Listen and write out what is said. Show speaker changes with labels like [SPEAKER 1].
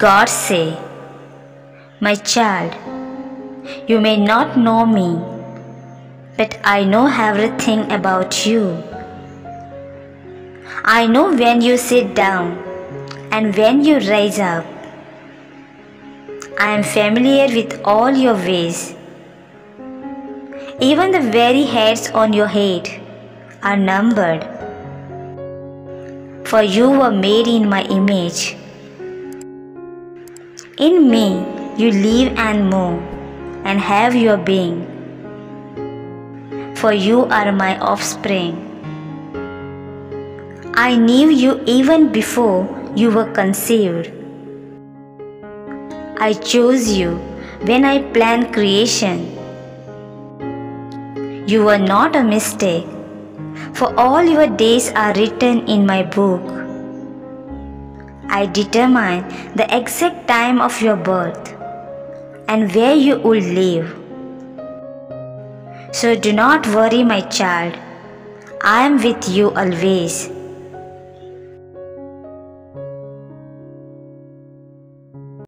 [SPEAKER 1] God say, My child, you may not know me, but I know everything about you. I know when you sit down and when you rise up. I am familiar with all your ways. Even the very hairs on your head are numbered. For you were made in my image. In me you live and move and have your being. For you are my offspring. I knew you even before you were conceived. I chose you when I planned creation. You were not a mistake, for all your days are written in my book. I determined the exact time of your birth and where you would live. So do not worry, my child. I am with you always